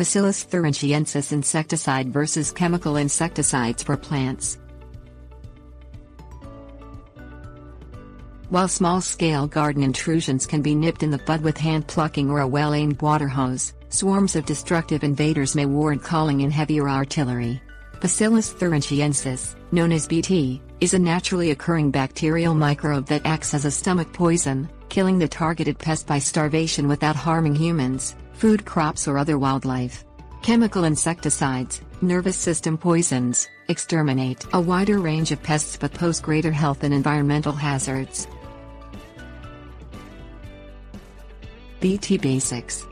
Bacillus thuringiensis insecticide versus chemical insecticides for plants. While small-scale garden intrusions can be nipped in the bud with hand plucking or a well-aimed water hose, swarms of destructive invaders may warrant calling in heavier artillery. Bacillus thuringiensis, known as BT, is a naturally occurring bacterial microbe that acts as a stomach poison, killing the targeted pest by starvation without harming humans, food crops or other wildlife. Chemical insecticides, nervous system poisons, exterminate a wider range of pests but pose greater health and environmental hazards. BT Basics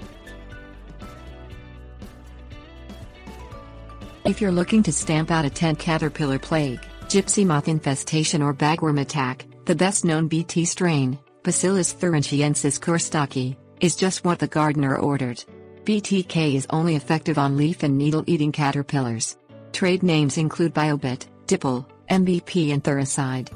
If you're looking to stamp out a tent caterpillar plague, gypsy moth infestation or bagworm attack, the best known BT strain, Bacillus thuringiensis kurstaki, is just what the gardener ordered. BTK is only effective on leaf and needle eating caterpillars. Trade names include Biobit, Dipel, MVP, and Thuricide.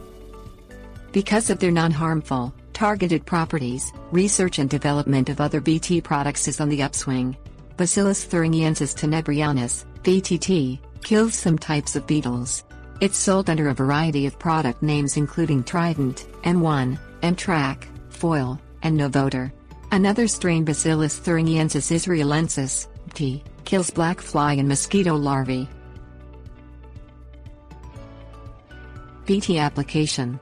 Because of their non harmful, targeted properties, research and development of other BT products is on the upswing. Bacillus thuringiensis tenebrionis, BTT, kills some types of beetles. It's sold under a variety of product names including Trident, M1, M-Trak, Foil, and Novodor. Another strain Bacillus thuringiensis israelensis, T, kills black fly and mosquito larvae. BT application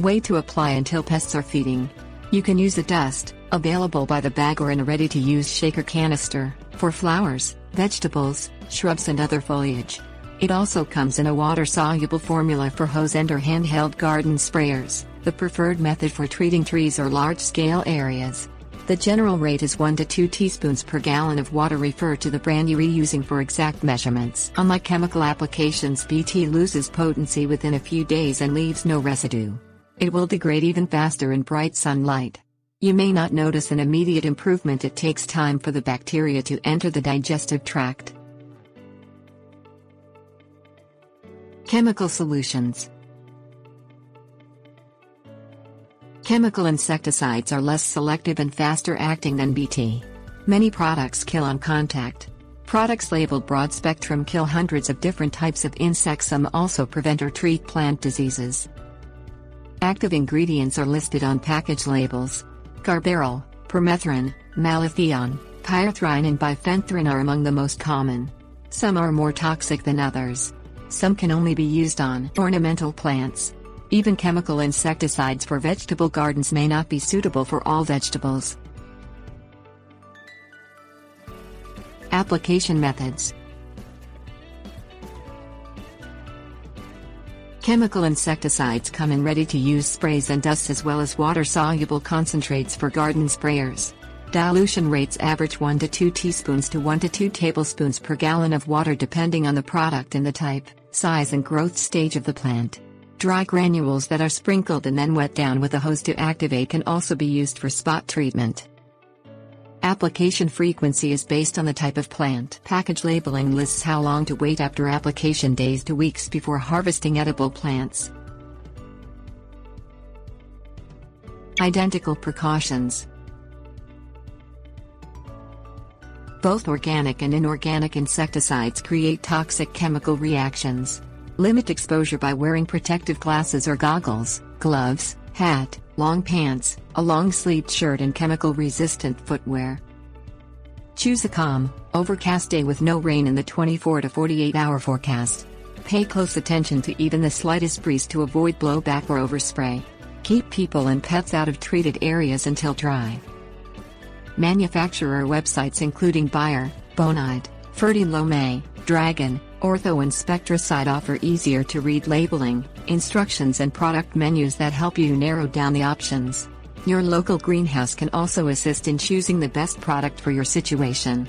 Way to apply until pests are feeding. You can use a dust, available by the bag or in a ready-to-use shaker canister, for flowers, vegetables, shrubs and other foliage. It also comes in a water-soluble formula for hose and or handheld garden sprayers, the preferred method for treating trees or large-scale areas. The general rate is 1 to 2 teaspoons per gallon of water. Refer to the brand you're using for exact measurements. Unlike chemical applications, BT loses potency within a few days and leaves no residue. It will degrade even faster in bright sunlight. You may not notice an immediate improvement, it takes time for the bacteria to enter the digestive tract. Chemical solutions Chemical insecticides are less selective and faster acting than BT. Many products kill on contact. Products labeled broad spectrum kill hundreds of different types of insects, some also prevent or treat plant diseases. Active ingredients are listed on package labels. Carbaryl, permethrin, malathion, pyrethrin and bifenthrin are among the most common. Some are more toxic than others. Some can only be used on ornamental plants. Even chemical insecticides for vegetable gardens may not be suitable for all vegetables. Application methods Chemical insecticides come in ready-to-use sprays and dusts as well as water-soluble concentrates for garden sprayers. Dilution rates average 1 to 2 teaspoons to 1 to 2 tablespoons per gallon of water depending on the product and the type, size and growth stage of the plant. Dry granules that are sprinkled and then wet down with a hose to activate can also be used for spot treatment. Application frequency is based on the type of plant. Package labeling lists how long to wait after application days to weeks before harvesting edible plants. Identical precautions. Both organic and inorganic insecticides create toxic chemical reactions. Limit exposure by wearing protective glasses or goggles, gloves, hat, long pants, a long-sleeved shirt and chemical-resistant footwear. Choose a calm, overcast day with no rain in the 24 to 48 hour forecast. Pay close attention to even the slightest breeze to avoid blowback or overspray. Keep people and pets out of treated areas until dry. Manufacturer websites including Bayer, Bonide, Fertilome, Dragon, Ortho and Spectracide offer easier to read labeling, instructions and product menus that help you narrow down the options. Your local greenhouse can also assist in choosing the best product for your situation.